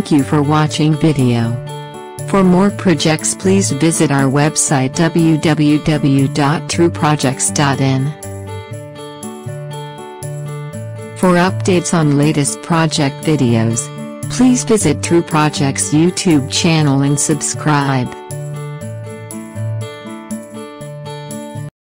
Thank you for watching video. For more projects please visit our website www.truprojects.in. For updates on latest project videos, please visit TRU Projects YouTube channel and subscribe.